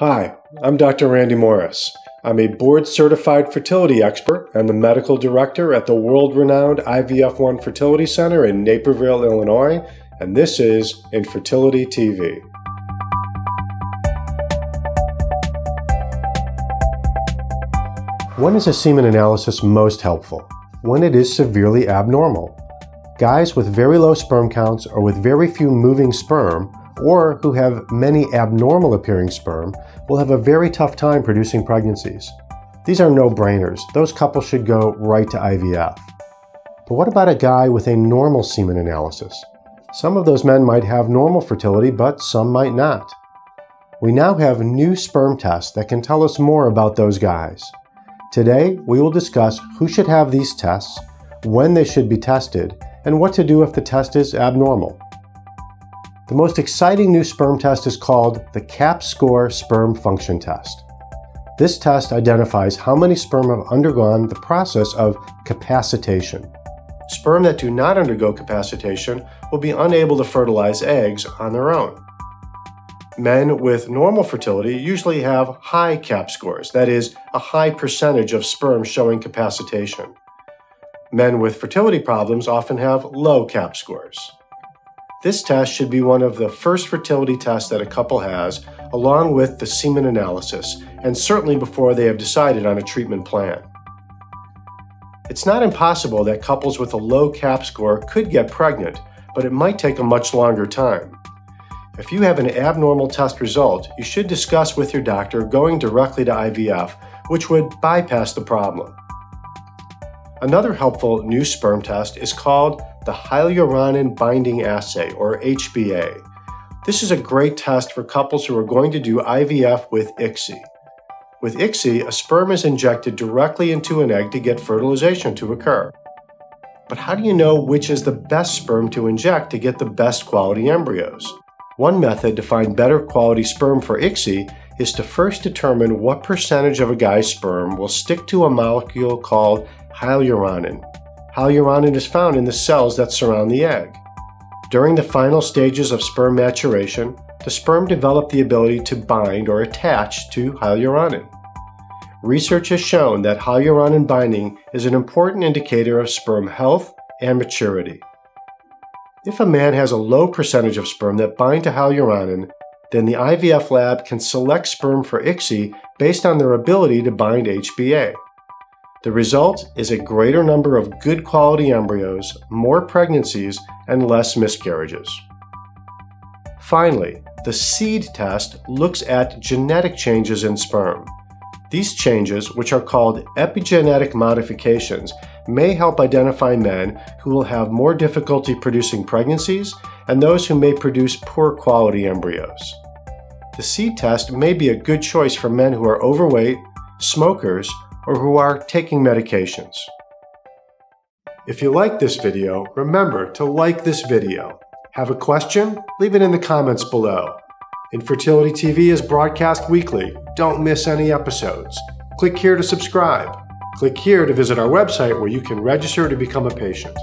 Hi, I'm Dr. Randy Morris. I'm a board certified fertility expert and the medical director at the world renowned IVF One Fertility Center in Naperville, Illinois, and this is Infertility TV. When is a semen analysis most helpful? When it is severely abnormal. Guys with very low sperm counts or with very few moving sperm or who have many abnormal appearing sperm will have a very tough time producing pregnancies. These are no brainers. Those couples should go right to IVF. But what about a guy with a normal semen analysis? Some of those men might have normal fertility, but some might not. We now have new sperm tests that can tell us more about those guys. Today, we will discuss who should have these tests, when they should be tested, and what to do if the test is abnormal. The most exciting new sperm test is called the CAP score sperm function test. This test identifies how many sperm have undergone the process of capacitation. Sperm that do not undergo capacitation will be unable to fertilize eggs on their own. Men with normal fertility usually have high CAP scores, that is, a high percentage of sperm showing capacitation. Men with fertility problems often have low CAP scores. This test should be one of the first fertility tests that a couple has, along with the semen analysis, and certainly before they have decided on a treatment plan. It's not impossible that couples with a low CAP score could get pregnant, but it might take a much longer time. If you have an abnormal test result, you should discuss with your doctor going directly to IVF, which would bypass the problem. Another helpful new sperm test is called the hyaluronan binding assay, or HBA. This is a great test for couples who are going to do IVF with ICSI. With ICSI, a sperm is injected directly into an egg to get fertilization to occur. But how do you know which is the best sperm to inject to get the best quality embryos? One method to find better quality sperm for ICSI is to first determine what percentage of a guy's sperm will stick to a molecule called hyaluronan. Hyaluronan is found in the cells that surround the egg. During the final stages of sperm maturation, the sperm develop the ability to bind or attach to hyaluronan. Research has shown that hyaluronan binding is an important indicator of sperm health and maturity. If a man has a low percentage of sperm that bind to hyaluronan, then the IVF lab can select sperm for ICSI based on their ability to bind HBA. The result is a greater number of good quality embryos, more pregnancies, and less miscarriages. Finally, the SEED test looks at genetic changes in sperm. These changes, which are called epigenetic modifications, may help identify men who will have more difficulty producing pregnancies and those who may produce poor quality embryos. The SEED test may be a good choice for men who are overweight, smokers, or who are taking medications. If you like this video, remember to like this video. Have a question? Leave it in the comments below. Infertility TV is broadcast weekly. Don't miss any episodes. Click here to subscribe. Click here to visit our website where you can register to become a patient.